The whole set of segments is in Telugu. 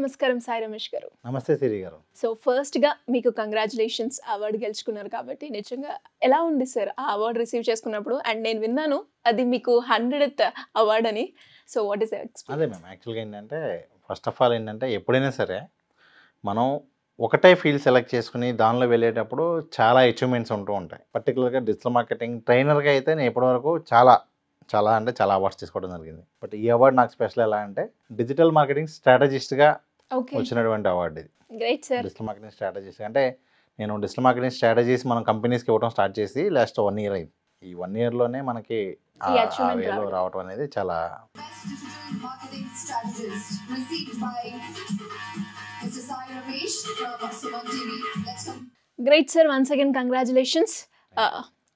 నమస్కారం సాయి రమేష్ గారు. నమస్తే సిరి గారు. సో ఫస్ట్గా మీకు కంగ్రాచులేషన్స్ అవార్డు గెలుచుకున్నారు కాబట్టి నిజంగా ఎలా ఉంది సార్ ఆ అవార్డు రిసీవ్ చేసుకున్నప్పుడు? అండ్ నేను విన్నాను అది మీకు హండ్రెడ్ అవార్డ్ అని. సో వాట్ ఈస్ అదే మ్యామ్ యాక్చువల్గా ఏంటంటే ఫస్ట్ ఆఫ్ ఆల్ ఏంటంటే ఎప్పుడైనా సరే మనం ఒకటే ఫీల్డ్ సెలెక్ట్ చేసుకుని దానిలో వెళ్ళేటప్పుడు చాలా అచీవ్మెంట్స్ ఉంటూ ఉంటాయి. పర్టికులర్గా డిజిటల్ మార్కెటింగ్ ట్రైనర్గా అయితే నేను ఇప్పటివరకు చాలా చాలా అంటే చాలా అవార్డ్స్ తీసుకోవడం జరిగింది. బట్ ఈ అవార్డు నాకు స్పెషల్ ఎలా అంటే డిజిటల్ మార్కెటింగ్ స్ట్రాటజిస్ట్గా వచ్చినటువంటి అవార్డు ఇది. Great sir digital marketing strategies అంటే నేను డిజిటల్ మార్కెటింగ్ స్ట్రాటజీస్ మనం కంపెనీస్కి ఇవ్వడం స్టార్ట్ చేసి లాస్ట్ వన్ ఇయర్ అయింది. ఈ వన్ ఇయర్లోనే మనకి ఆ- వేలో రావడం. అనేది చాలా. Great sir once again congratulations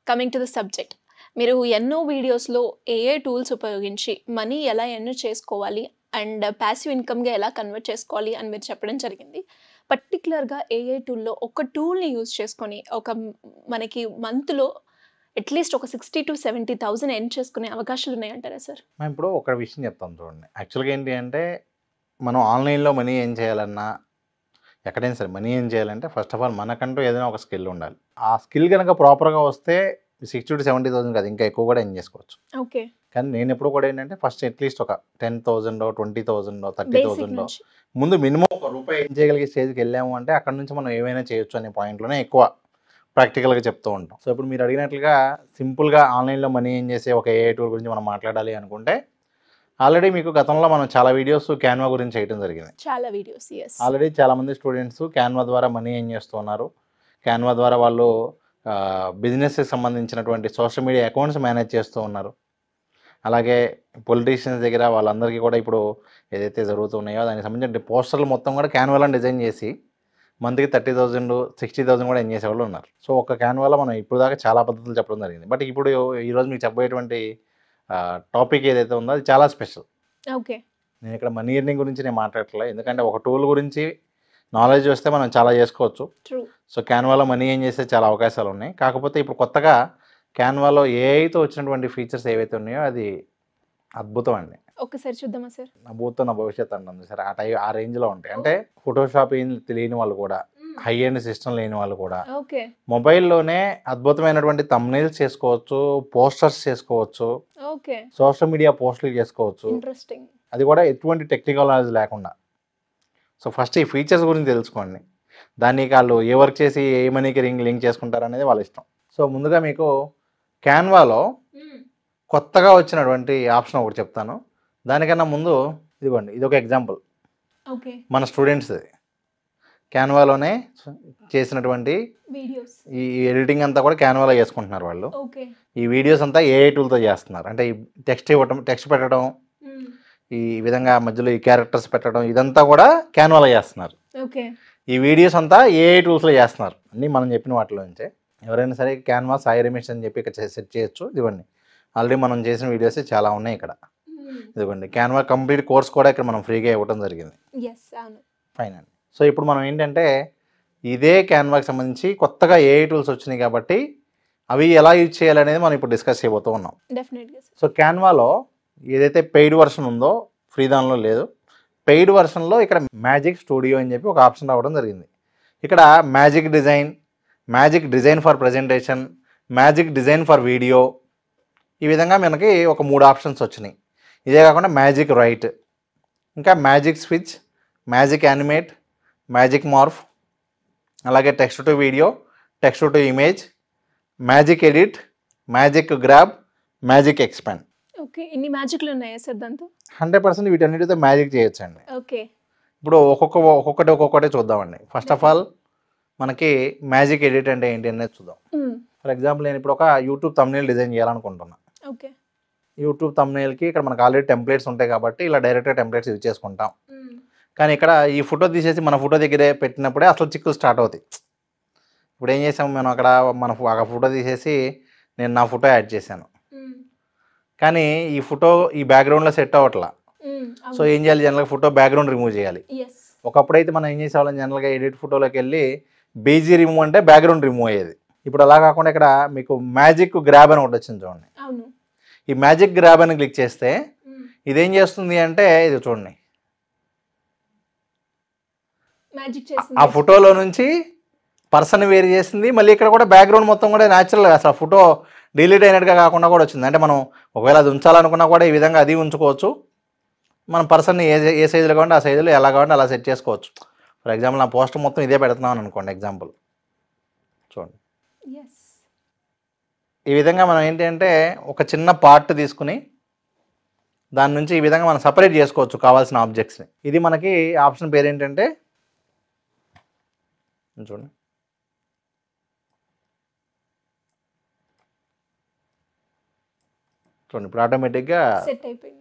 coming to the subject మీరు ఎన్నో వీడియోస్లో ఏఏ టూల్స్ ఉపయోగించి మనీ ఎలా ఎన్నో చేసుకోవాలి అండ్ ప్యాసివ్ ఇన్కమ్గా ఎలా కన్వర్ట్ చేసుకోవాలి అని మీరు చెప్పడం జరిగింది. పర్టికులర్గా ఏఏ టూల్లో ఒక టూల్ని యూజ్ చేసుకొని ఒక మనకి మంత్లో అట్లీస్ట్ ఒక sixty to seventy thousand earn చేసుకునే అవకాశాలు ఉన్నాయంటారా సార్ మేము ఇప్పుడు ఒక విషయం చెప్తాం చూడండి. యాక్చువల్గా ఏంటి అంటే మనం ఆన్లైన్లో మనీ ఏం చేయాలన్నా ఎక్కడైనా సరే మనీ ఏం చేయాలంటే ఫస్ట్ ఆఫ్ ఆల్ మనకంటూ ఏదైనా ఒక స్కిల్ ఉండాలి. ఆ స్కిల్ కనుక ప్రాపర్గా వస్తే సిక్స్టీ టు సెవెంటీ థౌసండ్ కాదు ఇంకా ఎక్కువ కూడా ఏం చేసుకోవచ్చు. ఓకే. కానీ నేను ఎప్పుడు కూడా ఏంటంటే ఫస్ట్ అట్లీస్ట్ ఒక ten thousand twenty thousand thirty thousand ముందు మినిమం ఒక రూపాయి ఏం చేయగలిగే స్టేజ్కి వెళ్ళాము అంటే అక్కడ నుంచి మనం ఏమైనా చేయొచ్చు అనే పాయింట్లోనే ఎక్కువ ప్రాక్టికల్గా చెప్తూ ఉంటాం. సో ఇప్పుడు మీరు అడిగినట్లుగా సింపుల్గా ఆన్లైన్లో మనీ ఏం చేసే ఒక ఏ టూల్ గురించి మనం మాట్లాడాలి అనుకుంటే ఆల్రెడీ మీకు గతంలో మనం చాలా వీడియోస్ క్యాన్వా గురించి చేయడం జరిగింది. చాలా వీడియోస్ ఆల్రెడీ చాలామంది స్టూడెంట్స్ క్యాన్వా ద్వారా మనీ ఏం చేస్తున్నారు క్యాన్వా ద్వారా వాళ్ళు బిజినెస్కి సంబంధించినటువంటి సోషల్ మీడియా అకౌంట్స్ మేనేజ్ చేస్తూ ఉన్నారు. అలాగే పొలిటీషియన్స్ దగ్గర వాళ్ళందరికీ కూడా ఇప్పుడు ఏదైతే జరుగుతున్నాయో దానికి సంబంధించిన పోస్టర్లు మొత్తం కూడా క్యాన్వాలో డిజైన్ చేసి మంత్కి థర్టీ థౌజండ్ సిక్స్టీ థౌసండ్ కూడా ఏం చేసే వాళ్ళు ఉన్నారు. సో ఒక క్యాన్వాలో మనం ఇప్పుడు దాకా చాలా పద్ధతులు చెప్పడం జరిగింది. బట్ ఇప్పుడు ఈరోజు మీకు చెప్పబోయేటువంటి టాపిక్ ఏదైతే ఉందో అది చాలా స్పెషల్ ఓకే నేను ఇక్కడ మనీ ఎర్నింగ్ గురించి నేను మాట్లాడట్లేదు ఎందుకంటే ఒక టూల్ గురించి నాలెడ్జ్ వస్తే మనం చాలా చేసుకోవచ్చు. సో క్యాన్వాలో మనీ ఏం చేస్తే చాలా అవకాశాలు ఉన్నాయి. కాకపోతే ఇప్పుడు కొత్తగా క్యాన్వాలో ఏఐతో వచ్చినటువంటి ఫీచర్స్ ఏవైతే ఉన్నాయో అది అద్భుతం అండి. ఒకసారి చూద్దామా సార్? నా భూతం నా భవిష్యత్ అంటుంది సరే. ఆ టై ఆ రేంజ్లో ఉంటాయి. అంటే ఫోటోషాప్ ఏం తెలియని వాళ్ళు కూడా హై ఎండ్ సిస్టమ్ లేని వాళ్ళు కూడా మొబైల్లోనే అద్భుతమైనటువంటి తమ్నైల్స్ చేసుకోవచ్చు పోస్టర్స్ చేసుకోవచ్చు సోషల్ మీడియా పోస్టులు చేసుకోవచ్చు. ఇంట్రెస్టింగ్ అది కూడా ఎటువంటి టెక్నికల్ నాలెడ్జ్ లేకుండా. సో ఫస్ట్ ఈ ఫీచర్స్ గురించి తెలుసుకోండి. దాన్ని వాళ్ళు ఏ వర్క్ చేసి ఏ మనీకి రింగ్ లింక్ చేసుకుంటారు అనేది వాళ్ళ ఇష్టం. సో ముందుగా మీకు క్యాన్వాలో కొత్తగా వచ్చినటువంటి ఆప్షన్ ఒకటి చెప్తాను. దానికన్నా ముందు ఇదిగోండి ఇది ఒక ఎగ్జాంపుల్ మన స్టూడెంట్స్ క్యాన్వాలోనే చేసినటువంటి ఈ ఎడిటింగ్ అంతా కూడా క్యాన్వాలో చేసుకుంటున్నారు వాళ్ళు. ఈ వీడియోస్ అంతా ఏఐ టూల్తో చేస్తున్నారు. అంటే ఈ టెక్స్ట్ ఇవ్వటం టెక్స్ట్ పెట్టడం ఈ విధంగా మధ్యలో ఈ క్యారెక్టర్స్ పెట్టడం ఇదంతా కూడా క్యాన్వాలో చేస్తున్నారు. ఓకే. ఈ వీడియోస్ అంతా ఏఐ టూల్స్లో చేస్తున్నారు. అన్నీ మనం చెప్పిన వాటిలో నుంచే. ఎవరైనా సరే క్యాన్వా సాయి రమేష్ అని చెప్పి ఇక్కడ సెట్ చేయొచ్చు. ఇదిగోండి. ఆల్రెడీ మనం చేసిన వీడియోస్ చాలా ఉన్నాయి ఇక్కడ. ఇదిగోండి. క్యాన్వా కంప్లీట్ కోర్స్ కూడా ఇక్కడ మనం ఫ్రీగా ఇవ్వడం జరిగింది. ఫైన్ అండి సో ఇప్పుడు మనం ఏంటంటే ఇదే క్యాన్వాకి సంబంధించి కొత్తగా ఏఐ టూల్స్ వచ్చినాయి కాబట్టి అవి ఎలా యూజ్ చేయాలనేది మనం ఇప్పుడు డిస్కస్ చేయబోతూ ఉన్నాం. సో క్యాన్వాలో ఏదైతే పెయిడ్ వర్షన్ ఉందో ఫ్రీ దానిలో లేదు. పెయిడ్ వర్షన్లో ఇక్కడ మ్యాజిక్ స్టూడియో అని చెప్పి ఒక ఆప్షన్ రావడం జరిగింది. ఇక్కడ magic design magic design for presentation magic design for video ఈ విధంగా మనకి ఒక మూడు ఆప్షన్స్ వచ్చినాయి. ఇదే కాకుండా మ్యాజిక్ రైట్ ఇంకా magic switch magic animate magic morph అలాగే text to video text to image magic edit magic grab magic expand okay. ఇన్ని మ్యాజిక్లు ఉన్నాయా సార్ దాంతో? హండ్రెడ్ పర్సెంట్ వీటన్నిటితో మ్యాజిక్ చేయొచ్చండి. ఓకే. ఇప్పుడు ఒక్కొక్క ఒక్కొక్కటి ఒక్కొక్కటి చూద్దామండి. ఫస్ట్ ఆఫ్ ఆల్ మనకి మ్యాజిక్ ఎడిట్ అంటే ఏంటి అనేది చూద్దాం. ఫర్ ఎగ్జాంపుల్ నేను ఇప్పుడు ఒక యూట్యూబ్ తమ్నేల్ డిజైన్ చేయాలనుకుంటున్నా. ఓకే. యూట్యూబ్ తమ్నేల్కి ఇక్కడ మనకు ఆల్రెడీ టెంప్లెట్స్ ఉంటాయి కాబట్టి ఇలా డైరెక్ట్గా టెంప్లెట్స్ యూజ్ చేసుకుంటాం. కానీ ఇక్కడ ఈ ఫోటో తీసేసి మన ఫోటో దగ్గరే పెట్టినప్పుడే అసలు చిక్కులు స్టార్ట్ అవుతాయి. ఇప్పుడు ఏం చేసాము మనం అక్కడ మన ఆ ఫోటో తీసేసి నేను నా ఫోటో యాడ్ చేశాను. కానీ ఈ ఫోటో ఈ బ్యాక్గ్రౌండ్లో సెట్ అవ్వట్లా. సో ఏం చేయాలి? జనరల్గా ఫోటో బ్యాక్గ్రౌండ్ రిమూవ్ చేయాలి. ఒకప్పుడైతే మనం ఏం చేసేవాళ్ళం? జనరల్గా ఎడిట్ ఫోటోలోకి వెళ్ళి బేజీ రిమూవ్ అంటే బ్యాక్గ్రౌండ్ రిమూవ్ అయ్యేది. ఇప్పుడు అలా కాకుండా ఇక్కడ మీకు మ్యాజిక్ గ్రాబ్ అని ఒకటి వచ్చింది చూడండి. ఈ మ్యాజిక్ గ్రాబ్ అని క్లిక్ చేస్తే ఇదేం చేస్తుంది అంటే ఇది చూడండి. ఆ ఫోటోలో నుంచి పర్సన్ వేరు చేసింది. మళ్ళీ ఇక్కడ కూడా బ్యాక్గ్రౌండ్ మొత్తం కూడా న్యాచురల్గా అసలు ఫోటో డిలీట్ అయినట్టుగా కాకుండా కూడా వచ్చింది. అంటే మనం ఒకవేళ అది ఉంచాలనుకున్నా కూడా ఈ విధంగా అది ఉంచుకోవచ్చు. మనం పర్సన్ని ఏ ఏ సైజులో కావాలంటే ఆ సైజులో ఎలా కావాలంటే అలా సెట్ చేసుకోవచ్చు. ఫర్ ఎగ్జాంపుల్ నా పోస్టర్ మొత్తం ఇదే పెడుతున్నాను అనుకోండి ఎగ్జాంపుల్ చూడండి. ఈ విధంగా మనం ఏంటి అంటే ఒక చిన్న పార్ట్ తీసుకుని దాని నుంచి ఈ విధంగా మనం సపరేట్ చేసుకోవచ్చు కావాల్సిన ఆబ్జెక్ట్స్ని ఇది మనకి ఆప్షన్ పేరు ఏంటంటే చూడండి. చూడండి. ఇప్పుడు ఆటోమేటిక్గా సెట్ అయిపోయింది.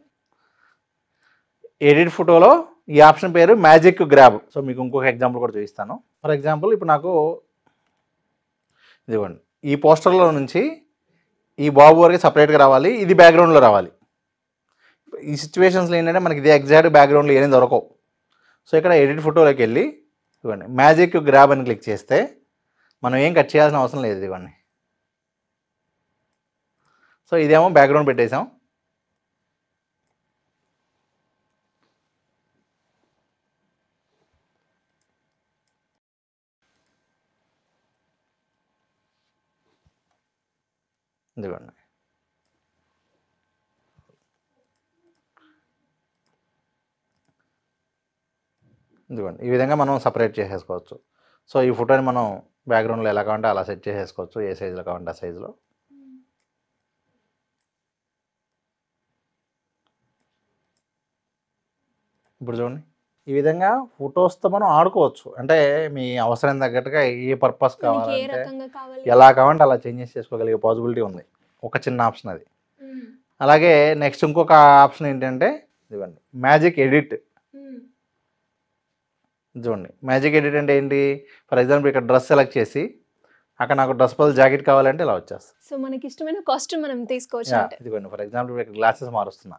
ఎడిట్ ఫోటోలో ఈ ఆప్షన్ పేరు మ్యాజిక్ గ్రాబ్. సో మీకు ఇంకొక ఎగ్జాంపుల్ కూడా చూపిస్తాను. ఫర్ ఎగ్జాంపుల్ ఇప్పుడు నాకు ఇదిగోండి. ఈ పోస్టర్లో నుంచి ఈ బాబు వరకు సపరేట్గా రావాలి ఇది బ్యాక్గ్రౌండ్లో రావాలి. ఈ సిచ్యువేషన్స్లో ఏంటంటే మనకి ఇది ఎగ్జాక్ట్ బ్యాక్గ్రౌండ్లో ఏమీ దొరకవు. సో ఇక్కడ ఎడిట్ ఫోటోలోకి వెళ్ళి ఇదిగోండి మ్యాజిక్ గ్రాబ్ అని క్లిక్ చేస్తే మనం ఏం కట్ చేయాల్సిన అవసరం లేదు ఇదిగోండి. సో ఇదేమో బ్యాక్గ్రౌండ్ పెట్టేసాం ఇదిగోండి. ఇదిగోండి. ఈ విధంగా మనం సపరేట్ చేసేసుకోవచ్చు. సో ఈ ఫోటోని మనం బ్యాక్గ్రౌండ్లో ఎలా కావాలంటే అలా సెట్ చేసేసుకోవచ్చు. ఏ సైజులో కావాలంటే ఆ సైజులో ఇప్పుడు చూడండి. ఈ విధంగా ఫొటోస్తో మనం ఆడుకోవచ్చు. అంటే మీ అవసరం తగ్గట్టుగా ఏ పర్పస్ కావాలంటే ఎలా కావాలంటే అలా చేంజెస్ చేసుకోగలిగే పాసిబిలిటీ ఉంది. ఒక చిన్న ఆప్షన్ అది. అలాగే నెక్స్ట్ ఇంకొక ఆప్షన్ ఏంటంటే ఇదిగోండి. Magic edit. చూడండి. మ్యాజిక్ ఎడిట్ అంటే ఏంటి? ఫర్ ఎగ్జాంపుల్ ఇక్కడ డ్రెస్ సెలెక్ట్ చేసి అక్కడ నాకు డ్రెస్ బదులు జాకెట్ కావాలంటే ఇలా వచ్చేస్తుంది సో మనకి ఇష్టమైన కాస్ట్యూమ్ మనం తీసుకోవచ్చు ఇదిగోండి. ఫర్ ఎగ్జాంపుల్ ఇక్కడ గ్లాసెస్ మారుస్తున్నా.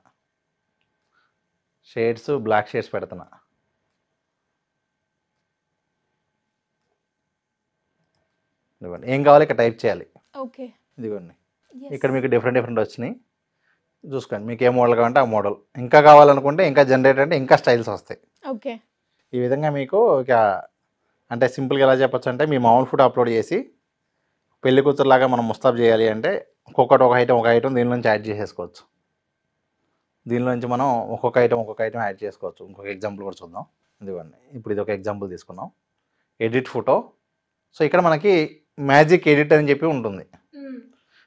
షేడ్స్ బ్లాక్ షేడ్స్ పెడుతున్నా. ఇదిగోండి ఏం కావాలి ఇక్కడ టైప్ చేయాలి. ఓకే. ఇదిగోండి. ఇక్కడ మీకు డిఫరెంట్ డిఫరెంట్ వచ్చినాయి. చూసుకోండి మీకు ఏ మోడల్ కావాలంటే ఆ మోడల్. ఇంకా కావాలనుకుంటే ఇంకా జనరేట్ అంటే ఇంకా స్టైల్స్ వస్తాయి. ఓకే. ఈ విధంగా మీకు ఇక అంటే సింపుల్గా ఎలా చెప్పొచ్చు అంటే మీ మామూలు ఫోటో అప్లోడ్ చేసి పెళ్ళి కూతురులాగా మనం ముస్తాబ్ చేయాలి అంటే ఒక్కొక్కటి ఒక ఐటమ్ ఒక ఐటమ్ దీని నుంచి యాడ్ చేసేసుకోవచ్చు. దీనిలో నుంచి మనం ఒక్కొక్క ఐటమ్ ఒక్కొక్క ఐటమ్ యాడ్ చేసుకోవచ్చు. ఇంకొక ఎగ్జాంపుల్ కూడా చూద్దాం. ఇదిగోండి. ఇప్పుడు ఇది ఒక ఎగ్జాంపుల్ తీసుకున్నాం ఎడిట్ ఫోటో సో ఇక్కడ మనకి మ్యాజిక్ ఎడిట్ అని చెప్పి ఉంటుంది.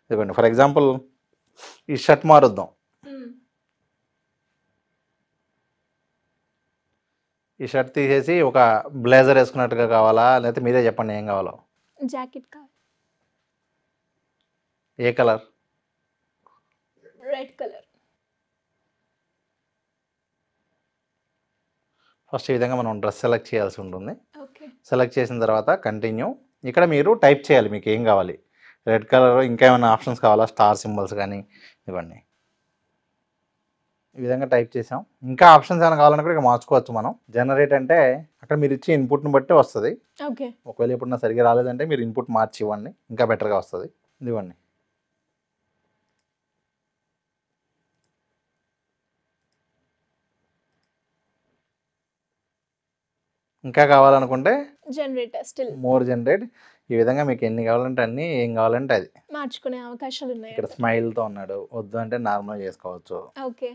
ఇదిగోండి. ఫర్ ఎగ్జాంపుల్ ఈ షర్ట్ మారుద్దాం. ఈ షర్ట్ తీసేసి ఒక బ్లేజర్ వేసుకున్నట్టుగా కావాలా? లేకపోతే మీరే చెప్పండి ఏం కావాలో. జాకెట్ కావాలి ఏ కలర్ రెడ్ కలర్ ఫస్ట్ ఈ విధంగా మనం డ్రెస్ సెలెక్ట్ చేయాల్సి ఉంటుంది. సెలెక్ట్ చేసిన తర్వాత కంటిన్యూ. ఇక్కడ మీరు టైప్ చేయాలి మీకు ఏం కావాలి? రెడ్ కలర్ ఇంకా ఏమైనా ఆప్షన్స్ కావాలా? స్టార్ సింబల్స్ కానీ ఇవన్నీ. ఈ విధంగా టైప్ చేసాం. ఇంకా ఆప్షన్స్ ఏమైనా కావాలన్నా కూడా మార్చుకోవచ్చు మనం. జనరేట్ అంటే అక్కడ మీరు ఇచ్చే ఇన్పుట్ని బట్టి వస్తుంది. ఓకే. ఒకవేళ ఎప్పుడన్నా సరిగ్గా రాలేదంటే మీరు ఇన్పుట్ మార్చి ఇవ్వండి. ఇంకా బెటర్గా వస్తుంది. ఇదివ్వండి ఇంకా కావాలనుకుంటే జనరేటర్ స్టిల్ మోర్ జనరేట్ ఈ విధంగా మీకు ఎన్ని కావాలంటే అన్ని ఏం కావాలంటే అది. మార్చుకునే అవకాశాలు ఉన్నాయి. ఇక్కడ స్మైల్తో ఉన్నాడు. వద్దు అంటే నార్మల్ చేసుకోవచ్చు. ఓకే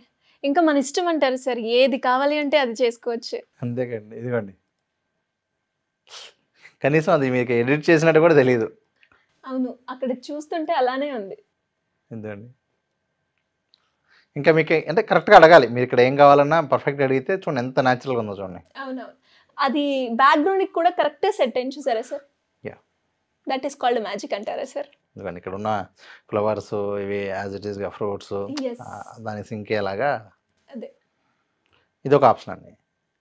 ఇంకా మన ఇష్టం అంటారు సార్ ఏది కావాలి అంటే అది చేసుకోవచ్చు. అంతేకండి. ఇదిగోండి. కనీసం అది మీకు ఎడిట్ చేసినట్టు కూడా తెలియదు అవును అక్కడ చూస్తుంటే అలానే ఉంది. ఎందుకండి ఇంకా మీకు అంటే కరెక్ట్గా అడగాలి. మీరు ఇక్కడ ఏం కావాలన్నా పర్ఫెక్ట్ అడిగితే చూడండి ఎంత న్యాచురల్గా ఉందో చూడండి. అవునవును. అది బ్యాక్గ్రౌండ్కి కూడా కరెక్ట్ సెట్ అయింది చూసారా sir. That is called magic అంటారా సార్ ఎందుకండి ఇక్కడ ఉన్న ఫ్లవర్స్ ఇవి యాజ్ ఇట్ ఈస్గా ఫ్రూట్స్ దానికి సింక్ అయ్యేలాగా అదే. ఇది ఒక ఆప్షన్ అండి.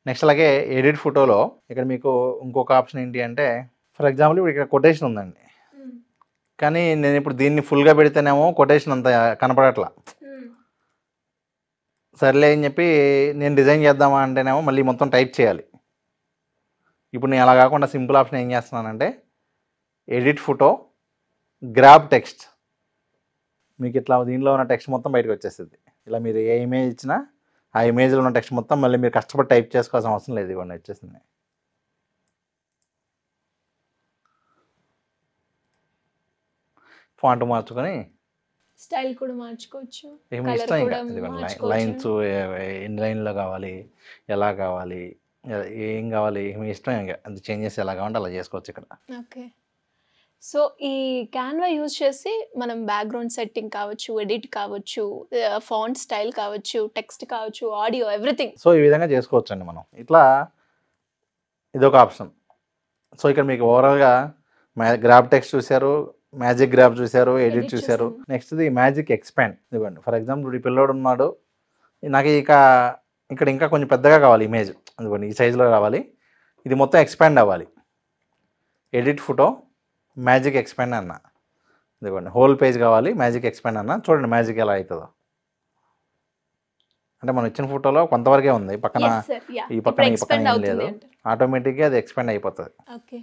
నెక్స్ట్ అలాగే ఎడిట్ ఫోటోలో ఇక్కడ మీకు ఇంకొక ఆప్షన్ ఏంటి అంటే ఫర్ ఎగ్జాంపుల్ ఇప్పుడు ఇక్కడ కొటేషన్ ఉందండి. కానీ నేను ఇప్పుడు దీన్ని ఫుల్గా పెడితేనేమో కొటేషన్ అంత కనపడట్లా. సర్లే అని చెప్పి నేను డిజైన్ చేద్దామా అంటేనేమో మళ్ళీ మొత్తం టైప్ చేయాలి. ఇప్పుడు నేను అలా కాకుండా సింపుల్ ఆప్షన్ ఏం చేస్తున్నానంటే ఎడిట్ ఫోటో గ్రాబ్ టెక్స్ట్. మీకు ఇట్లా దీనిలో ఉన్న టెక్స్ట్ మొత్తం బయటకు వచ్చేస్తుంది. ఇలా మీరు ఏ ఇమేజ్ ఇచ్చినా ఆ ఇమేజ్లో ఉన్న టెక్స్ట్ మొత్తం మళ్ళీ మీరు కష్టపడి టైప్ చేసుకోవాల్సిన అవసరం లేదు. ఇవన్నీ వచ్చేసింది. ఫాంట్ మార్చుకొని స్టైల్ కూడా మార్చుకోవచ్చు ఏమి ఇష్టం ఇంకా. లైన్స్ ఎన్ని లైన్లో కావాలి ఎలా కావాలి ఏం కావాలి మీ ఇష్టం ఇంకా అది చేంజ్ చేసి ఎలా కావాలంటే అలా చేసుకోవచ్చు ఇక్కడ. ఓకే. సో ఈ క్యాన్వా యూజ్ చేసి మనం బ్యాక్గ్రౌండ్ సెట్టింగ్ కావచ్చు ఎడిట్ కావచ్చు ఫాంట్ స్టైల్ కావచ్చు టెక్స్ట్ కావచ్చు ఆడియో ఎవ్రీథింగ్ సో ఈ విధంగా చేసుకోవచ్చు అండి మనం. ఇట్లా ఇదొక ఆప్షన్ సో ఇక్కడ మీకు ఓవరాల్గా మ్యా గ్రాఫ్ టెక్స్ట్ చూశారు మ్యాజిక్ గ్రాఫ్ చూశారు ఎడిట్ చూశారు. చూసాము. నెక్స్ట్ ఇది మ్యాజిక్ ఎక్స్పాండ్ ఇదిగోండి ఫర్ ఎగ్జాంపుల్ ఈ పిల్లోడు ఉన్నాడు. నాకు ఇక ఇక్కడ ఇంకా కొంచెం పెద్దగా కావాలి ఇమేజ్ అందుకోండి ఈ సైజులో కావాలి ఇది మొత్తం ఎక్స్పాండ్ అవ్వాలి. ఎడిట్ ఫోటో మ్యాజిక్ ఎక్స్పాండ్ అన్న. ఇదిగోండి హోల్ పేజ్ కావాలి మ్యాజిక్ ఎక్స్పాండ్ అన్న. చూడండి మ్యాజిక్ ఎలా అవుతుందో. అంటే మనం ఇచ్చిన ఫోటోలో కొంతవరకే ఉంది. పక్కన ఈ పక్కన ఈ పక్కన లేదు. ఆటోమేటిక్గా అది ఎక్స్పాండ్ అయిపోతుంది. ఓకే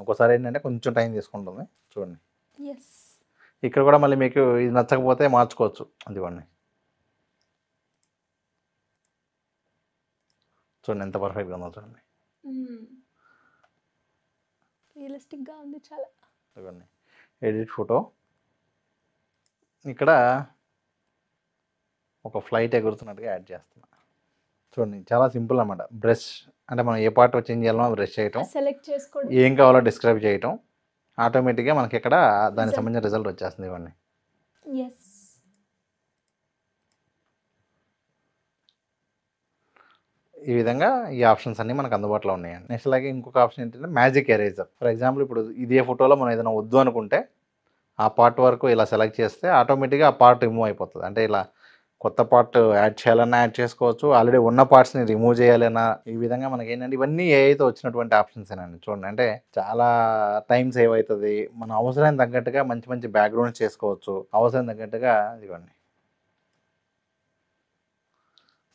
ఒక్కోసారి ఏంటంటే కొంచెం టైం తీసుకుంటుంది. చూడండి. ఇక్కడ కూడా మళ్ళీ మీకు ఇది నచ్చకపోతే మార్చుకోవచ్చు. అదివ్వండి చూడండి ఎంత పర్ఫెక్ట్గా ఉందో చూడండి. రియలిస్టిక్గా ఉంది చాలా. ఇదిగోండి ఎడిట్ ఫోటో ఇక్కడ ఒక ఫ్లైట్ ఎగురుతున్నట్టుగా యాడ్ చేస్తున్నా. చూడండి చాలా సింపుల్ అన్నమాట. బ్రష్ అంటే మనం ఏ పార్ట్ చేంజ్ చేయాలో బ్రష్ చేయటం. సెలెక్ట్ చేసుకోవడం. ఏం కావాలో డిస్క్రైబ్ చేయటం. ఆటోమేటిక్గా మనకి ఇక్కడ దానికి. సంబంధించిన రిజల్ట్ వచ్చేస్తుంది ఇవన్నీ ఎస్ ఈ విధంగా ఈ ఆప్షన్స్ అన్నీ మనకు అందుబాటులో ఉన్నాయండి. నెక్స్ట్ అలాగే ఇంకొక ఆప్షన్ ఏంటంటే మ్యాజిక్ ఎరేజర్. ఫర్ ఎగ్జాంపుల్ ఇప్పుడు ఇదే ఫోటోలో మనం ఏదైనా వద్దు అనుకుంటే ఆ పార్ట్ వరకు ఇలా సెలెక్ట్ చేస్తే ఆటోమేటిక్గా ఆ పార్ట్ రిమూవ్ అయిపోతుంది. అంటే ఇలా కొత్త పార్ట్ యాడ్ చేయాలన్నా యాడ్ చేసుకోవచ్చు. ఆల్రెడీ ఉన్న పార్ట్స్ని రిమూవ్ చేయాలన్నా ఈ విధంగా మనకి ఏంటంటే ఇవన్నీ ఏఐతో వచ్చినటువంటి ఆప్షన్సేనండి చూడండి. అంటే చాలా టైం సేవ్ అవుతుంది. మన అవసరానికి తగ్గట్టుగా మంచి మంచి బ్యాక్గ్రౌండ్స్ చేసుకోవచ్చు. అవసరం తగ్గట్టుగా ఇదిగోండి.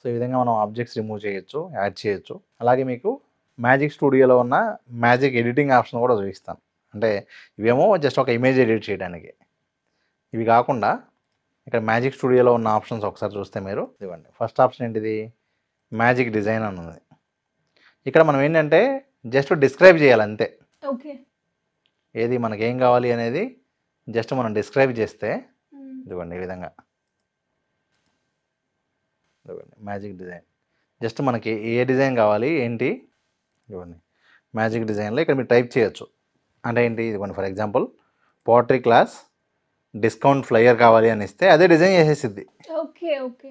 సో ఈ విధంగా మనం ఆబ్జెక్ట్స్ రిమూవ్ చేయొచ్చు యాడ్ చేయొచ్చు. అలాగే మీకు మ్యాజిక్ స్టూడియోలో ఉన్న మ్యాజిక్ ఎడిటింగ్ ఆప్షన్ కూడా చూపిస్తాను. అంటే ఇవేమో జస్ట్ ఒక ఇమేజ్ ఎడిట్ చేయడానికి. ఇవి కాకుండా ఇక్కడ మ్యాజిక్ స్టూడియోలో ఉన్న ఆప్షన్స్ ఒకసారి చూస్తే మీరు ఇవ్వండి. ఫస్ట్ ఆప్షన్ ఏంటిది? మ్యాజిక్ డిజైన్ అని ఉంది. ఇక్కడ మనం ఏంటంటే జస్ట్ డిస్క్రైబ్ చేయాలి అంతే. ఓకే. ఏది మనకి ఏం కావాలి అనేది జస్ట్ మనం డిస్క్రైబ్ చేస్తే ఇదిగోండి ఈ విధంగా. Magic design. జస్ట్ మనకి ఏ డిజైన్ కావాలి ఏంటి? ఇదిగోండి మ్యాజిక్ డిజైన్లో ఇక్కడ మీరు టైప్ చేయొచ్చు. అంటే ఏంటి? ఇదిగోండి for example pottery class discount flyer కావాలి అని ఇస్తే అదే డిజైన్ చేసేసిద్ది. Okay okay.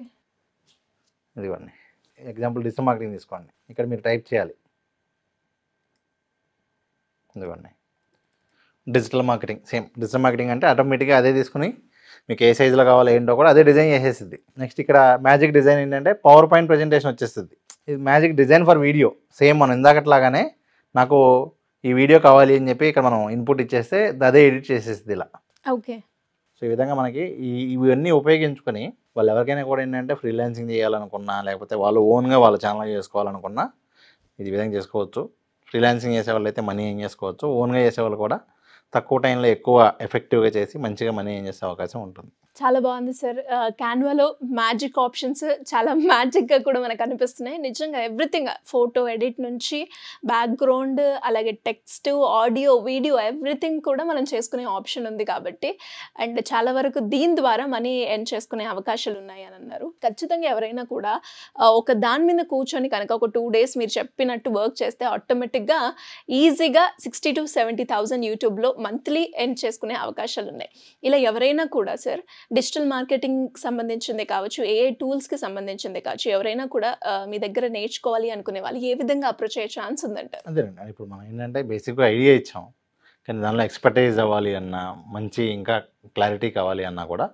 ఇదిగోండి ఎగ్జాంపుల్ డిజిటల్ మార్కెటింగ్ తీసుకోండి. ఇక్కడ మీరు టైప్ చేయాలి. ఇదిగోండి digital marketing same digital marketing అంటే ఆటోమేటిక్గా అదే తీసుకుని మీకు ఏ సైజులో కావాలో ఏంటో కూడా అదే డిజైన్ చేసేసిద్ది. నెక్స్ట్ ఇక్కడ మ్యాజిక్ డిజైన్ ఏంటంటే పవర్ పాయింట్ ప్రజెంటేషన్ వచ్చేస్తుంది ఇది magic design for video same మనం ఇందాకట్లాగానే నాకు ఈ వీడియో కావాలి అని చెప్పి ఇక్కడ మనం ఇన్పుట్ ఇచ్చేస్తే అదే ఎడిట్ చేసేస్తుంది ఇలా. ఓకే సో ఈ విధంగా మనకి ఈ ఇవన్నీ ఉపయోగించుకొని వాళ్ళు ఎవరికైనా కూడా ఏంటంటే ఫ్రీలాన్సింగ్ చేయాలనుకున్నా లేకపోతే వాళ్ళు ఓన్గా వాళ్ళ ఛానల్ చేసుకోవాలనుకున్నా ఇది ఈ విధంగా చేసుకోవచ్చు. ఫ్రీలాన్సింగ్ చేసే వాళ్ళు అయితే మనీ ఏం చేసుకోవచ్చు. ఓన్గా చేసే వాళ్ళు కూడా తక్కువ టైంలో ఎక్కువ ఎఫెక్టివ్గా చేసి మంచిగా మనీ ఏం చేసే అవకాశం ఉంటుంది. చాలా బాగుంది సార్. క్యాన్వాలో మ్యాజిక్ ఆప్షన్స్ చాలా మ్యాజిక్గా కూడా మనకు అనిపిస్తున్నాయి. నిజంగా ఎవ్రీథింగ్ ఫోటో ఎడిట్ నుంచి బ్యాక్గ్రౌండ్ అలాగే టెక్స్ట్ ఆడియో వీడియో ఎవ్రీథింగ్ కూడా మనం చేసుకునే ఆప్షన్ ఉంది కాబట్టి అండ్ చాలా వరకు దీని ద్వారా మనీ ఎర్న్ చేసుకునే అవకాశాలు ఉన్నాయి అని అన్నారు. ఖచ్చితంగా ఎవరైనా కూడా ఒక దాని మీద కూర్చొని కనుక ఒక టూ డేస్ మీరు చెప్పినట్టు వర్క్ చేస్తే ఆటోమేటిక్గా ఈజీగా సిక్స్టీ టు సెవెంటీ థౌసండ్ యూట్యూబ్లో మంత్లీ ఎర్న్ చేసుకునే అవకాశాలు ఉన్నాయి. ఇలా ఎవరైనా కూడా సార్ డిజిటల్ మార్కెటింగ్ సంబంధించింది కావచ్చు ఏ టూల్స్కి సంబంధించింది కావచ్చు ఎవరైనా కూడా మీ దగ్గర నేర్చుకోవాలి అనుకునే వాళ్ళు ఏ విధంగా అప్రోచ్ అయ్యే ఛాన్స్ ఉందంట? అదేనండి. ఇప్పుడు మనం ఏంటంటే బేసిక్గా ఐడియా ఇచ్చాం. కానీ దానిలో ఎక్స్పర్టైజ్ అవ్వాలి అన్నా మంచి ఇంకా క్లారిటీ కావాలి అన్నా కూడా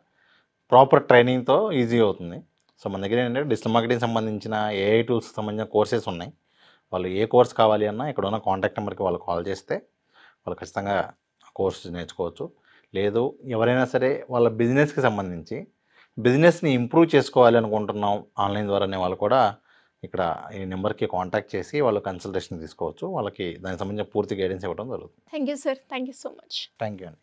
ప్రాపర్ ట్రైనింగ్తో ఈజీ అవుతుంది. సో మన దగ్గర ఏంటంటే డిజిటల్ మార్కెటింగ్ సంబంధించిన ఏఐ టూల్స్ సంబంధించిన కోర్సెస్ ఉన్నాయి. వాళ్ళు ఏ కోర్స్ కావాలి అన్నా ఇక్కడ ఉన్న కాంటాక్ట్ నెంబర్కి వాళ్ళు కాల్ చేస్తే వాళ్ళు ఖచ్చితంగా కోర్స్ నేర్చుకోవచ్చు. లేదు ఎవరైనా సరే వాళ్ళ బిజినెస్కి సంబంధించి బిజినెస్ని ఇంప్రూవ్ చేసుకోవాలి అనుకుంటున్నాం ఆన్లైన్ ద్వారానే వాళ్ళు కూడా ఇక్కడ ఈ నెంబర్కి కాంటాక్ట్ చేసి వాళ్ళు కన్సల్టేషన్ తీసుకోవచ్చు. వాళ్ళకి దానికి సంబంధించిన పూర్తి గైడెన్స్ ఇవ్వడం జరుగుతుంది. Thank you sir. Thank you so much. Thank you అండి.